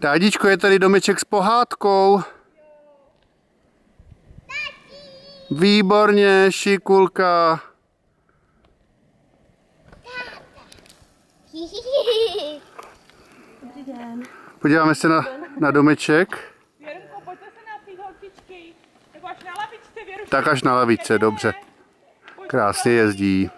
Dádičko, je tady domeček s pohádkou. Výborně, šikulka. Podíváme se na, na domeček. Věrunko, až na lavičce, Tak až na lavice, dobře. Krásně jezdí.